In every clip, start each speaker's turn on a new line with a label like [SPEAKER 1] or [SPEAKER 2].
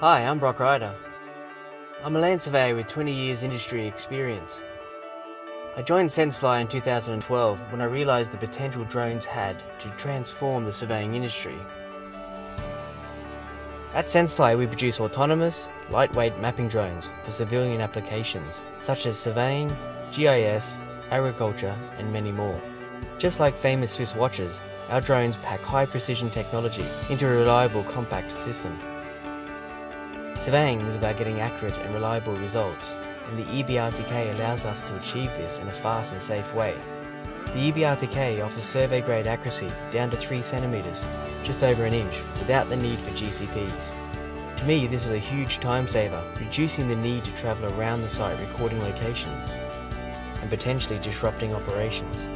[SPEAKER 1] Hi, I'm Brock Ryder. I'm a land surveyor with 20 years industry experience. I joined SenseFly in 2012 when I realised the potential drones had to transform the surveying industry. At SenseFly we produce autonomous, lightweight mapping drones for civilian applications such as surveying, GIS, agriculture and many more. Just like famous Swiss watches, our drones pack high precision technology into a reliable compact system. Surveying is about getting accurate and reliable results, and the eBee RTK allows us to achieve this in a fast and safe way. The eBee RTK offers survey grade accuracy down to 3 centimeters, just over an inch, without the need for GCPs. To me, this is a huge time saver, reducing the need to travel around the site recording locations, and potentially disrupting operations.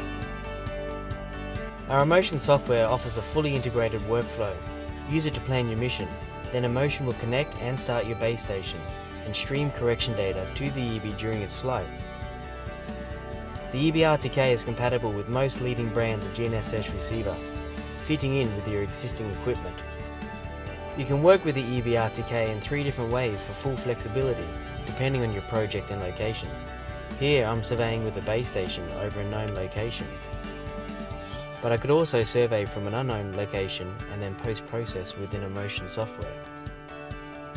[SPEAKER 1] Our Emotion software offers a fully integrated workflow. Use it to plan your mission, then Emotion will connect and start your base station and stream correction data to the eBee during its flight. The eBee RTK is compatible with most leading brands of GNSS receiver, fitting in with your existing equipment. You can work with the eBee RTK in three different ways for full flexibility, depending on your project and location. Here I'm surveying with a base station over a known location. But I could also survey from an unknown location and then post-process within Emotion software.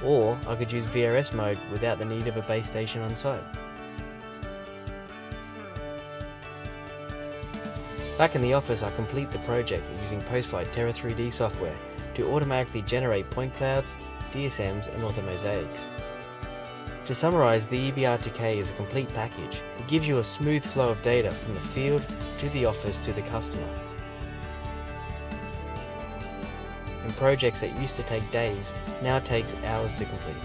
[SPEAKER 1] Or I could use VRS mode without the need of a base station on site. Back in the office I complete the project using Postflight Terra 3D software to automatically generate point clouds, DSMs and orthomosaics. To summarise, the eBee RTK is a complete package. It gives you a smooth flow of data from the field to the office to the customer. And projects that used to take days now takes hours to complete.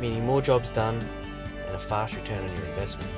[SPEAKER 1] Meaning more jobs done and a fast return on your investment.